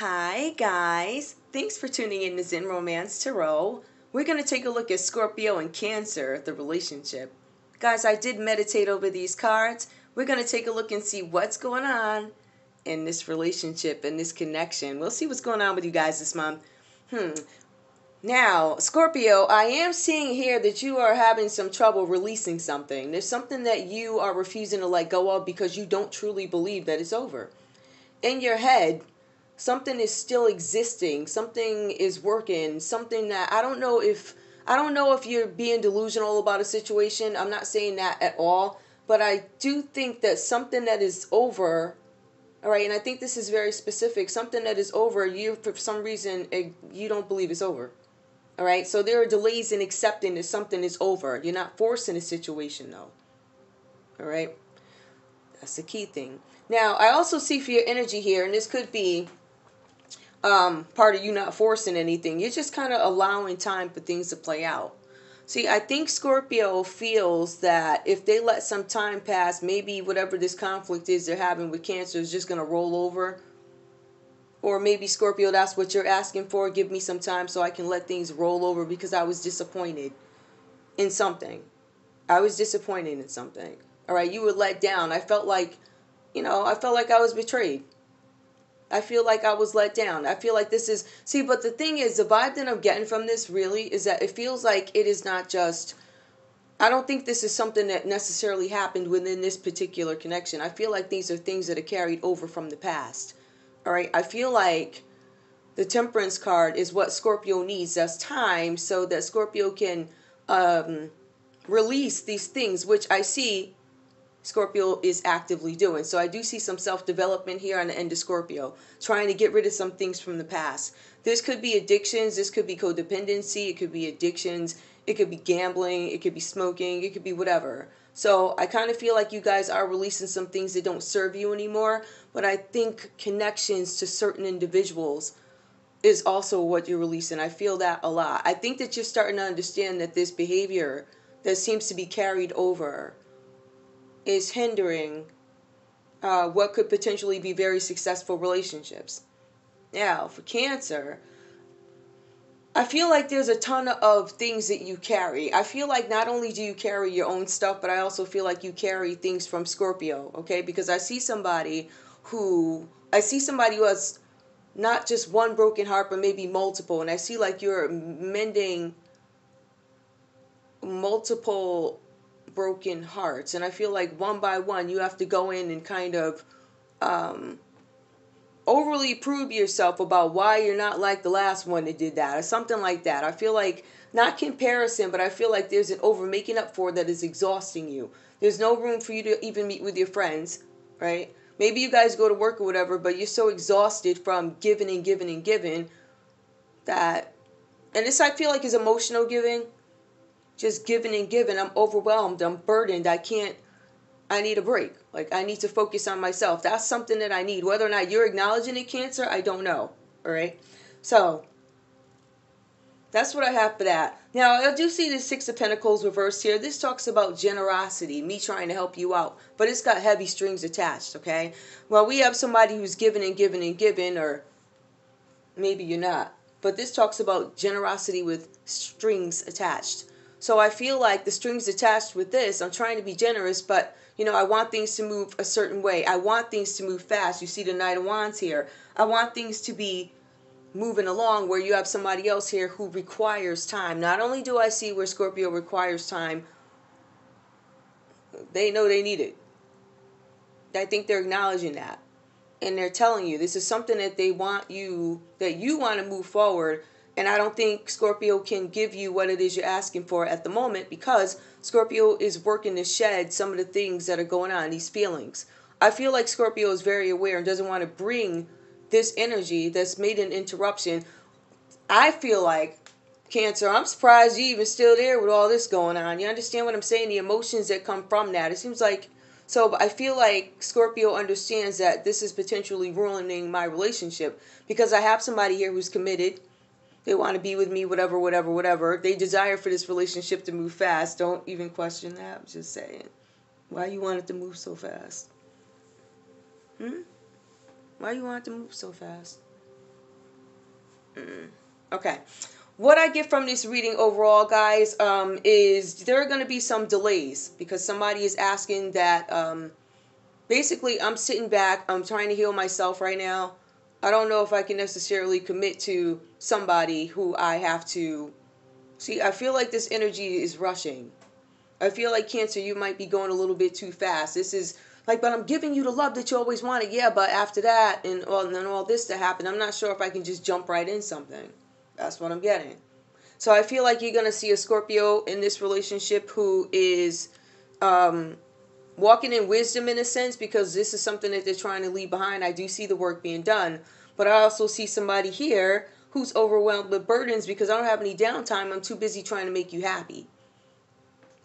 Hi, guys. Thanks for tuning in to Zen Romance Tarot. We're going to take a look at Scorpio and Cancer, the relationship. Guys, I did meditate over these cards. We're going to take a look and see what's going on in this relationship and this connection. We'll see what's going on with you guys this month. Hmm. Now, Scorpio, I am seeing here that you are having some trouble releasing something. There's something that you are refusing to let go of because you don't truly believe that it's over. In your head, something is still existing something is working something that i don't know if i don't know if you're being delusional about a situation. I'm not saying that at all but i do think that something that is over all right and i think this is very specific something that is over you for some reason eh, you don't believe it's over all right? So there are delays in accepting that something is over. You're not forcing a situation though all right? That's the key thing. Now i also see for your energy here and this could be um, part of you not forcing anything. You're just kind of allowing time for things to play out. See, I think Scorpio feels that if they let some time pass, maybe whatever this conflict is they're having with Cancer is just going to roll over. Or maybe Scorpio, that's what you're asking for. Give me some time so I can let things roll over because I was disappointed in something. I was disappointed in something. All right, you were let down. I felt like, you know, I felt like I was betrayed. I feel like I was let down. I feel like this is see, but the thing is, the vibe that I'm getting from this really is that it feels like it is not just. I don't think this is something that necessarily happened within this particular connection. I feel like these are things that are carried over from the past. All right. I feel like the temperance card is what Scorpio needs as time so that Scorpio can um, release these things, which I see Scorpio is actively doing. So I do see some self development here on the end of Scorpio, trying to get rid of some things from the past. This could be addictions, this could be codependency, it could be addictions, it could be gambling, it could be smoking, it could be whatever. So I kind of feel like you guys are releasing some things that don't serve you anymore, but I think connections to certain individuals is also what you're releasing. I feel that a lot. I think that you're starting to understand that this behavior that seems to be carried over is hindering uh, what could potentially be very successful relationships. Now, for Cancer, I feel like there's a ton of things that you carry. I feel like not only do you carry your own stuff, but I also feel like you carry things from Scorpio, okay? Because I see somebody who, I see somebody who has not just one broken heart, but maybe multiple. And I see like you're mending multiple broken hearts. And I feel like one by one, you have to go in and kind of um, overly prove yourself about why you're not like the last one that did that or something like that. I feel like, not comparison, but I feel like there's an over making up for that is exhausting you. There's no room for you to even meet with your friends, right? Maybe you guys go to work or whatever, but you're so exhausted from giving and giving and giving that, and this I feel like is emotional giving just giving and giving. I'm overwhelmed. I'm burdened. I can't, I need a break. Like, I need to focus on myself. That's something that I need. Whether or not you're acknowledging it, Cancer, I don't know. All right. So, that's what I have for that. Now, I do see the Six of Pentacles reversed here. This talks about generosity, me trying to help you out, but it's got heavy strings attached, okay? Well, we have somebody who's giving and giving and giving, or maybe you're not. But this talks about generosity with strings attached. So I feel like the strings attached with this, I'm trying to be generous, but you know, I want things to move a certain way. I want things to move fast. You see the Knight of Wands here. I want things to be moving along where you have somebody else here who requires time. Not only do I see where Scorpio requires time, they know they need it. I think they're acknowledging that. And they're telling you this is something that they want you, that you want to move forward and I don't think Scorpio can give you what it is you're asking for at the moment because Scorpio is working to shed some of the things that are going on, these feelings. I feel like Scorpio is very aware and doesn't want to bring this energy that's made an interruption. I feel like Cancer, I'm surprised you even still there with all this going on. You understand what I'm saying? The emotions that come from that. It seems like so I feel like Scorpio understands that this is potentially ruining my relationship because I have somebody here who's committed they want to be with me, whatever, whatever, whatever. They desire for this relationship to move fast. Don't even question that. I'm just saying. Why you want it to move so fast? Hmm? Why you want it to move so fast? Mm, okay. What I get from this reading overall, guys, um, is there are going to be some delays because somebody is asking that. Um, basically, I'm sitting back. I'm trying to heal myself right now. I don't know if I can necessarily commit to somebody who I have to. See, I feel like this energy is rushing. I feel like Cancer, you might be going a little bit too fast. This is like, but I'm giving you the love that you always wanted. Yeah, but after that and all and then all this to happen, I'm not sure if I can just jump right in something. That's what I'm getting. So I feel like you're gonna see a Scorpio in this relationship who is um, walking in wisdom in a sense because this is something that they're trying to leave behind. I do see the work being done, but I also see somebody here who's overwhelmed with burdens because I don't have any downtime. I'm too busy trying to make you happy.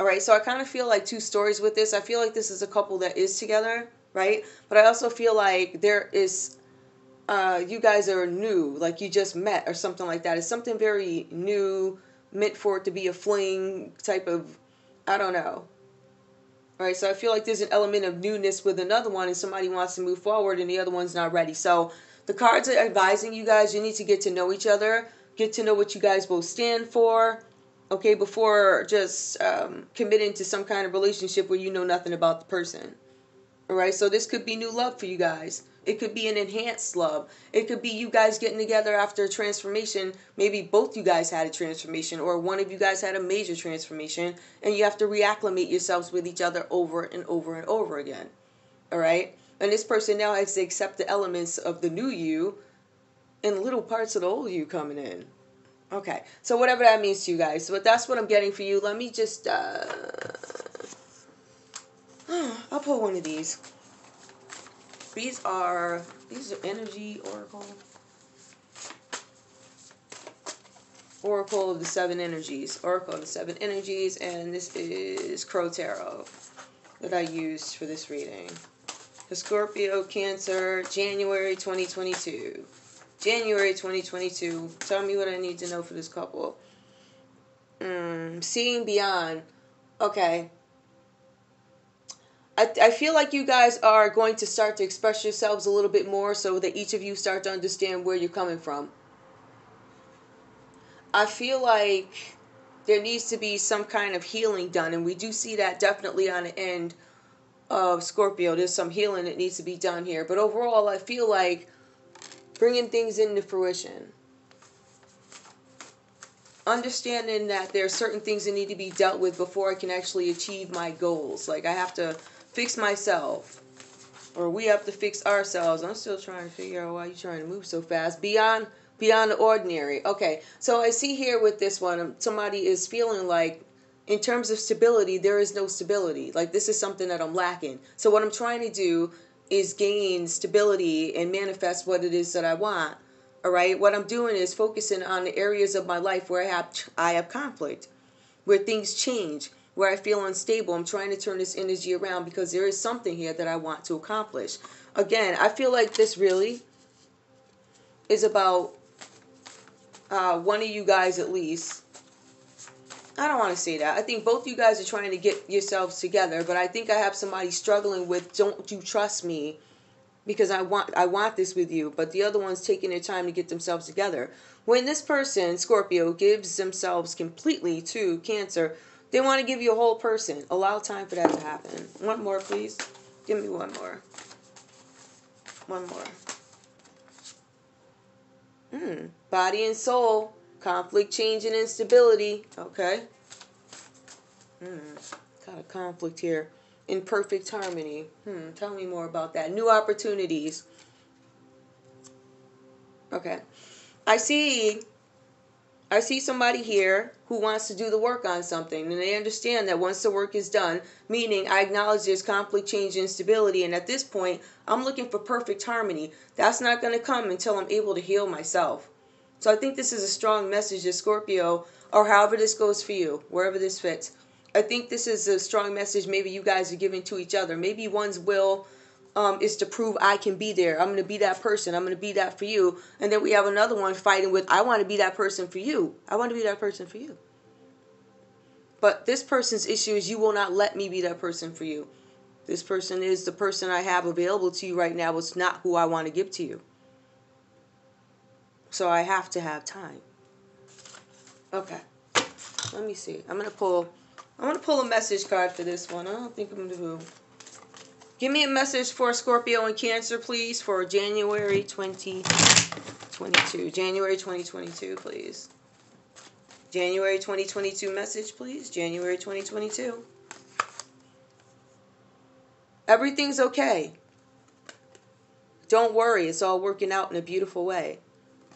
All right, so I kind of feel like two stories with this. I feel like this is a couple that is together, right? But I also feel like there is, uh, you guys are new, like you just met or something like that. It's something very new, meant for it to be a fling type of, I don't know. Right, so I feel like there's an element of newness with another one, and somebody wants to move forward, and the other one's not ready. So the cards are advising you guys. You need to get to know each other, get to know what you guys both stand for okay, before just um, committing to some kind of relationship where you know nothing about the person. All right, so this could be new love for you guys. It could be an enhanced love. It could be you guys getting together after a transformation. Maybe both you guys had a transformation, or one of you guys had a major transformation, and you have to reacclimate yourselves with each other over and over and over again. All right? And this person now has to accept the elements of the new you and little parts of the old you coming in. Okay, so whatever that means to you guys. But that's what I'm getting for you. Let me just, uh, I'll pull one of these. These are, these are Energy Oracle. Oracle of the Seven Energies. Oracle of the Seven Energies, and this is Crow Tarot that I used for this reading. The Scorpio, Cancer, January 2022. January 2022. Tell me what I need to know for this couple. Mm, seeing beyond. Okay. I, I feel like you guys are going to start to express yourselves a little bit more so that each of you start to understand where you're coming from. I feel like there needs to be some kind of healing done, and we do see that definitely on the end of Scorpio. There's some healing that needs to be done here, but overall, I feel like bringing things into fruition. Understanding that there are certain things that need to be dealt with before I can actually achieve my goals. Like I have to fix myself, or we have to fix ourselves. I'm still trying to figure out why you're trying to move so fast beyond beyond the ordinary. Okay, so I see here with this one, um, somebody is feeling like in terms of stability, there is no stability. Like this is something that I'm lacking. So what I'm trying to do is gain stability and manifest what it is that I want. All right. What I'm doing is focusing on the areas of my life where I have I have conflict, where things change, where I feel unstable. I'm trying to turn this energy around because there is something here that I want to accomplish. Again, I feel like this really is about uh, one of you guys at least I don't want to say that. I think both you guys are trying to get yourselves together, but I think I have somebody struggling with don't you trust me because I want I want this with you, but the other one's taking their time to get themselves together. When this person, Scorpio, gives themselves completely to Cancer, they want to give you a whole person. Allow time for that to happen. One more, please. Give me one more. One more. Hmm. Body and soul Conflict, change, and instability. Okay. Hmm. Kind of conflict here. In perfect harmony. Hmm. Tell me more about that. New opportunities. Okay. I see. I see somebody here who wants to do the work on something, and they understand that once the work is done, meaning I acknowledge there's conflict, change, and instability, and at this point, I'm looking for perfect harmony. That's not going to come until I'm able to heal myself. So I think this is a strong message to Scorpio, or however this goes for you, wherever this fits. I think this is a strong message maybe you guys are giving to each other. Maybe one's will um, is to prove I can be there. I'm going to be that person. I'm going to be that for you. And then we have another one fighting with, I want to be that person for you. I want to be that person for you. But this person's issue is you will not let me be that person for you. This person is the person I have available to you right now. It's not who I want to give to you. So I have to have time. Okay. Let me see. I'm gonna pull. I'm gonna pull a message card for this one. I don't think I'm gonna do. Give me a message for Scorpio and Cancer, please, for January 2022. January 2022, please. January 2022 message, please. January 2022. Everything's okay. Don't worry, it's all working out in a beautiful way.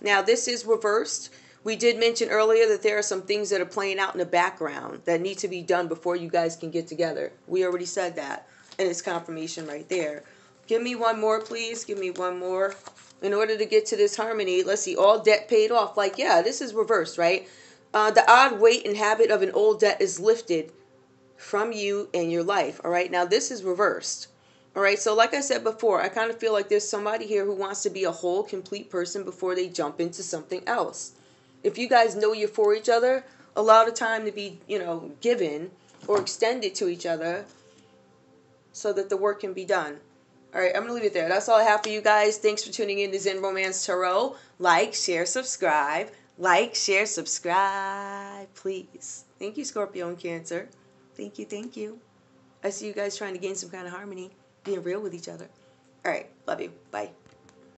Now, this is reversed. We did mention earlier that there are some things that are playing out in the background that need to be done before you guys can get together. We already said that, and it's confirmation right there. Give me one more, please. Give me one more. In order to get to this harmony, let's see, all debt paid off. Like, yeah, this is reversed, right? Uh, the odd weight and habit of an old debt is lifted from you and your life. All right, now this is reversed. All right, so like I said before, I kind of feel like there's somebody here who wants to be a whole, complete person before they jump into something else. If you guys know you're for each other, allow the time to be, you know, given or extended to each other so that the work can be done. All right, I'm going to leave it there. That's all I have for you guys. Thanks for tuning in to Zen Romance Tarot. Like, share, subscribe. Like, share, subscribe, please. Thank you, Scorpio and Cancer. Thank you, thank you. I see you guys trying to gain some kind of harmony being real with each other. All right. Love you. Bye.